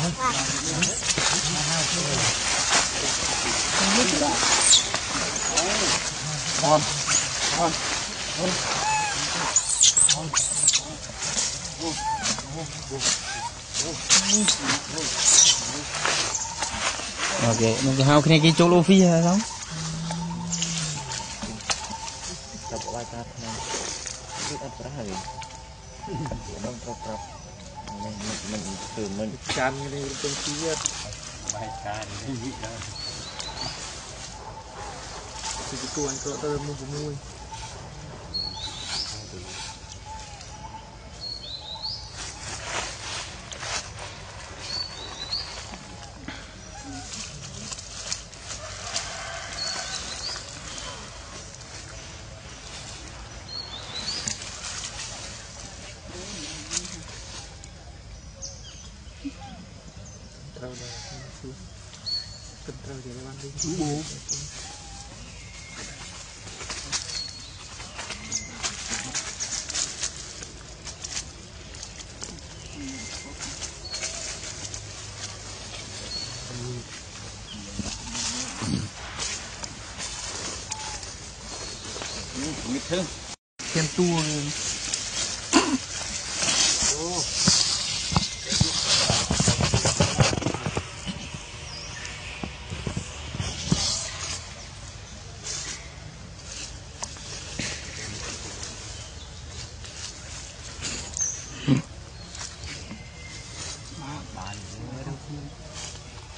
Oke, mungkin hao kena kicau Luffy ya, tau? Apa lagi? មិនមិនធ្វើមិនចាំនេះទៅទៀតបាយការនេះទៅគួរអង្គទៅ6 6 trâu này xuống cần trâu thì nó ăn đi bố mít thương thêm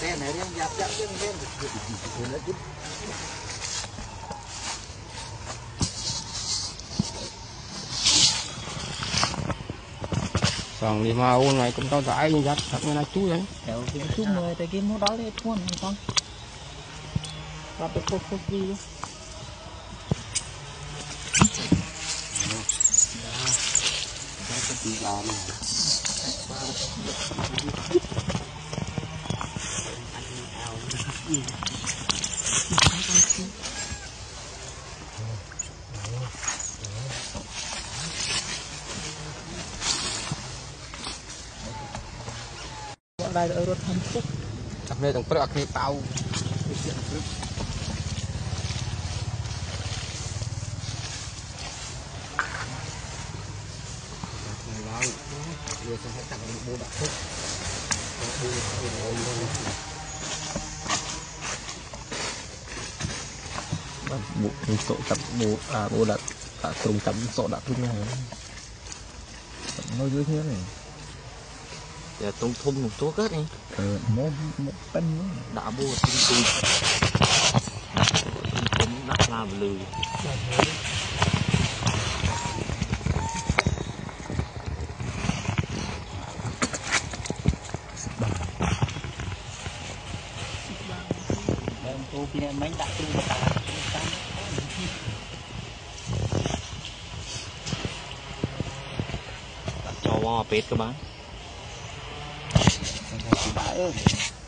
xe này riêng giáp giáp riêng riêng thì nó chút còn đi mà ôn này cũng tao tải như dắt thật như là chú vậy theo cái chú mời tại cái mô đó lên cuốn này con. Và tôi phô phô đi luôn tí là này bọn đây ở rốt thăm phúc chắc này thằng prơ cái tao vừa xong hết tặng bộ đặc thức bộ cái sổ tập bộ à bộ đặt à trùng tập sổ đặt lúc này nó dưới thế này giờ tung thum một lừa. ដើមគោពីអ្នកមិញដាក់គ្រូតាតាមដាក់ចូលមកពេតក៏បានបាទអើយ